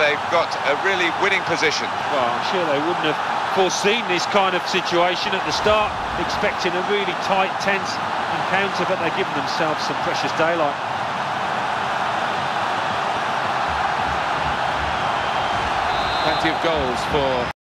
they've got a really winning position. Well, I'm sure they wouldn't have foreseen this kind of situation at the start, expecting a really tight, tense encounter, but they're giving themselves some precious daylight. Plenty of goals for